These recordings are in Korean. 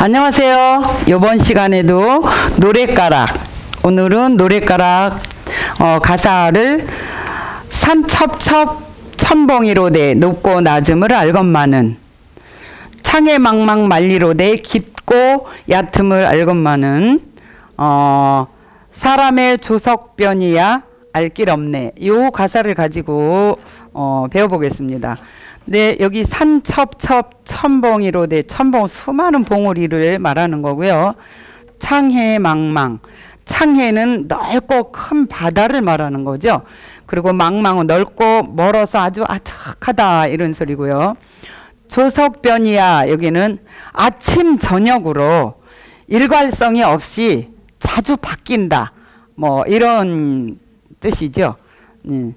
안녕하세요. 이번 시간에도 노래가락 오늘은 노래가락 어, 가사를 산첩첩 천봉이로되 높고 낮음을 알건만은 창해망망 만리로되 깊고 얕음을 알건만은 어, 사람의 조석변이야 알 길 없네. 요 가사를 가지고 어, 배워보겠습니다. 네, 여기 산첩첩 천봉이로 돼 천봉 수많은 봉우리를 말하는 거고요. 창해 망망 창해는 넓고 큰 바다를 말하는 거죠. 그리고 망망은 넓고 멀어서 아주 아득하다 이런 소리고요. 조석변이야 여기는 아침 저녁으로 일관성이 없이 자주 바뀐다. 뭐 이런 뜻이죠. 네.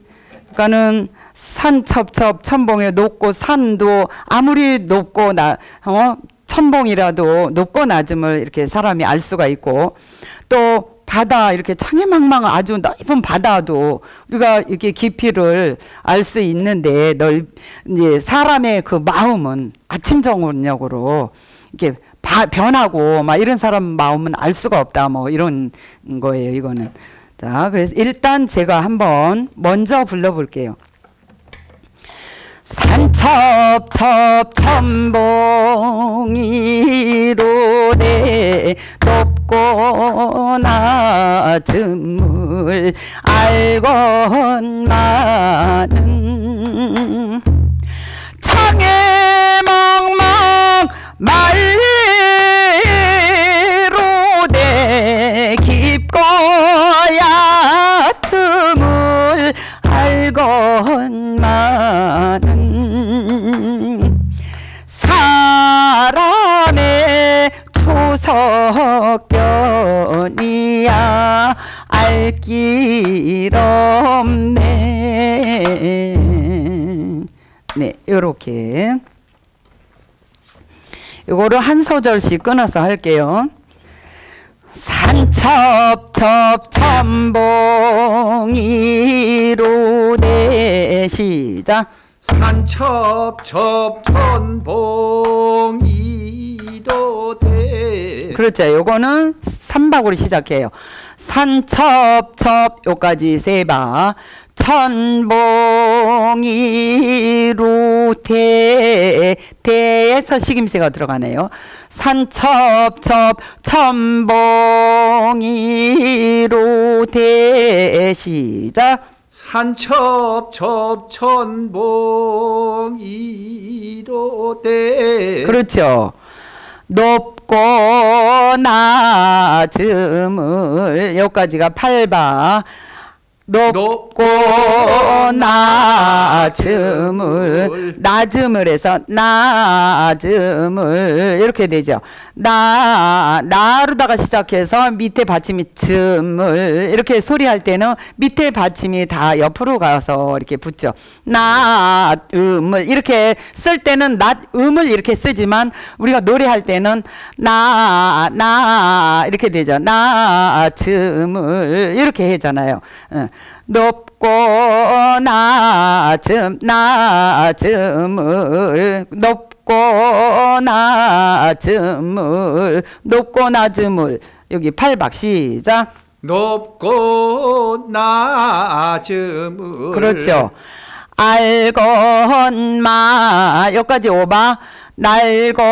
그러니까는 산첩첩 천봉에 높고 산도 아무리 높고 나 어, 천봉이라도 높고 낮음을 이렇게 사람이 알 수가 있고 또 바다 이렇게 창해망망 아주 넓은 바다도 우리가 이렇게 깊이를 알 수 있는데 넓 이제 사람의 그 마음은 아침 저녁으로 이렇게 바, 변하고 막 이런 사람 마음은 알 수가 없다 뭐 이런 거예요 이거는 자 그래서 일단 제가 한번 먼저 불러볼게요. 산첩첩 천봉이로 내 높고 낮음을 알건만은 창에망망 말 알길 없네. 네 요렇게. 요거를 한 소절씩 끊어서 할게요. 산첩첩 천봉이로 내 시작. 산첩첩 천봉이도 돼 그렇죠. 요거는 삼박으로 시작해요 산첩첩 요까지 세바. 천봉이로 대 대에서 식임새가 들어가네요. 산첩첩 천봉이로 대 시작. 산첩첩 천봉이도 돼 그렇죠. 높고 낮음을 여기까지가 8바 높고 낮음을 낮음을 해서 낮음을 이렇게 되죠. 나 나로다가 시작해서 밑에 받침이 즘을 이렇게 소리할 때는 밑에 받침이 다 옆으로 가서 이렇게 붙죠. 낮음을 이렇게 쓸 때는 낮음을 이렇게 쓰지만 우리가 노래할 때는 나 나 이렇게 되죠. 낮음을 이렇게 하잖아요. 어. 높고 낮음 낮음을 높고 낮음을 높고 낮음을. 여기 팔박 시작. 높고 낮음을. 그렇죠. 알건마 여기까지 오바. 날고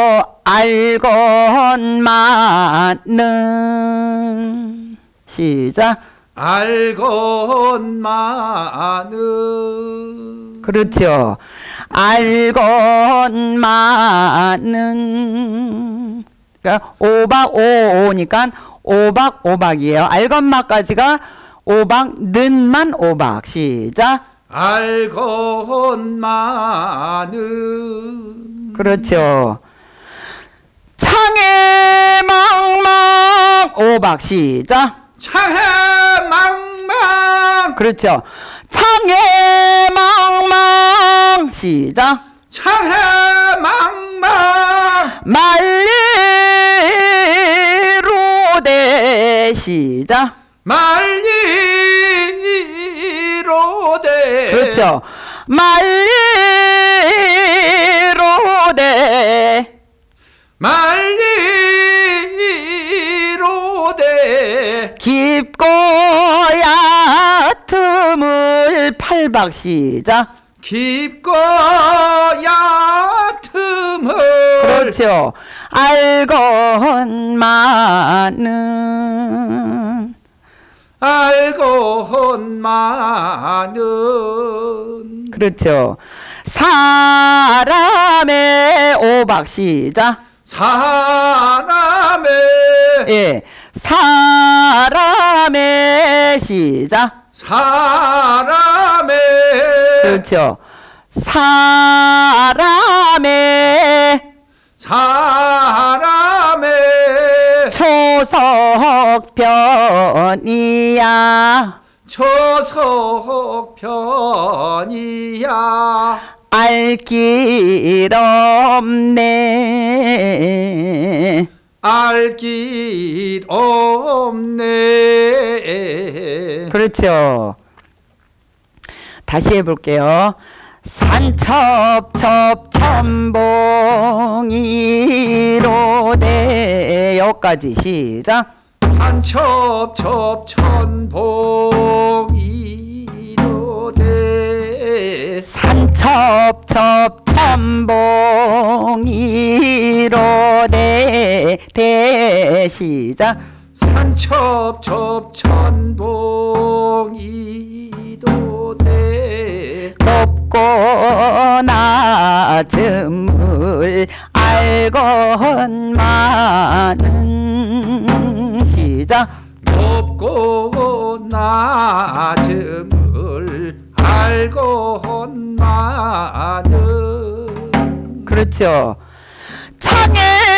알건마는 시작 알건마는 그렇죠. 알건마는 그러니까 오박 오오니까 오박 오박이에요. 알건마까지가 오박 는만 오박 시작. 알건마는 그렇죠. 창에 망망 오박 시작. 창해망망 그렇죠. 창에망망 시작. 창해망망 말리로 대 시작. 말리로 말리로대 그렇죠. 말리로대 말리로 대 깊고 얕음을 팔박 시작. 깊고 얕음을 그렇죠. 알건 많은 알고헌마는 그렇죠. 사람의 오박 시작. 사람의 예. 사람의 시작. 사람의 그렇죠. 사람의 사람의 초석편이야. 초석편이야 알 길 없네. 알길 없네 그렇죠. 다시 해볼게요. 산첩첩 천봉이로 대 여기까지 시작. 한첩첩 천봉이로 대 산첩첩 천봉이로 대 대 시작. 산첩첩 천봉이로대 높고 낮음을 알건 많은 시작. 높고 낮음을 알고헌마는 그렇죠. 창에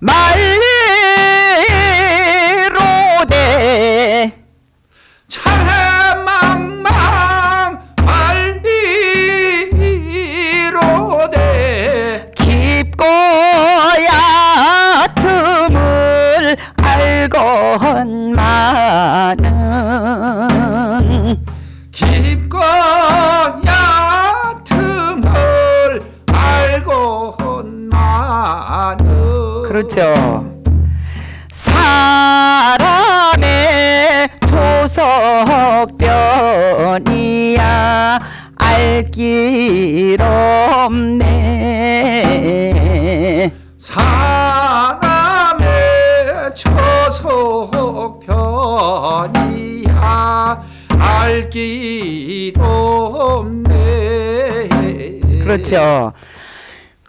망 그렇죠. 사람의 초석변이야 알길 없네. 사람의 초속편이야 알길 없네 그렇죠.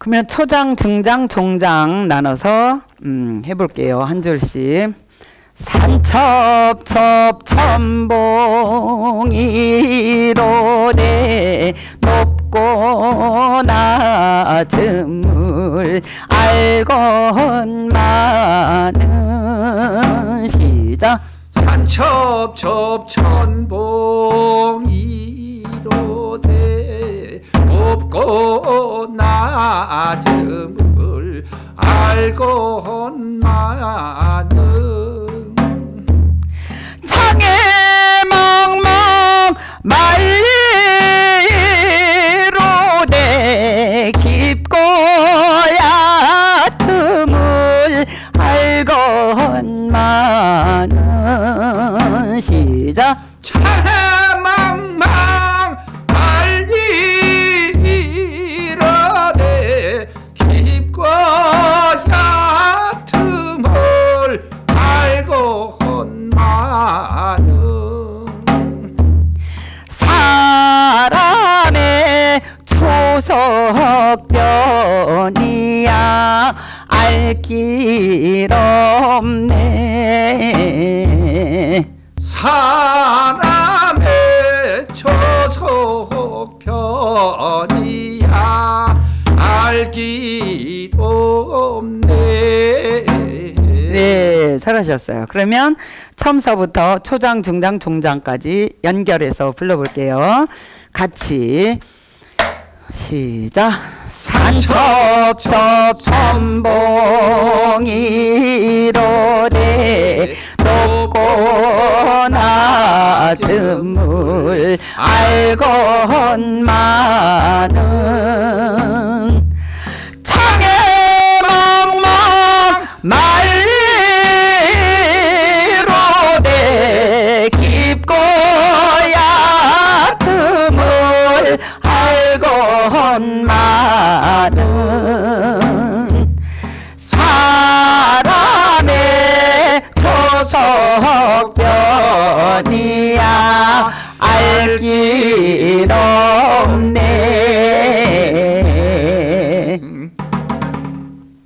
그러면 초장, 중장, 종장 나눠서 음, 해볼게요. 한 줄씩. 산첩첩 천봉이로대 높고 낮음을 알건 많은 시작 산첩첩 천봉이로대 높고 낮음을 알고헌마 네, 잘하셨어요. 그러면 처음서부터 초장, 중장, 종장까지 연결해서 불러볼게요. 같이 시작. 산첩첩 천봉이로대 높고 낮음을 알건만은 창에 멍멍 말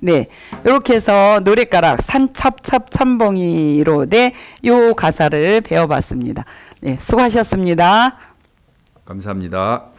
네 이렇게 해서 노래가락 산첩첩 천봉이로 네요 가사를 배워봤습니다 네 수고하셨습니다 감사합니다.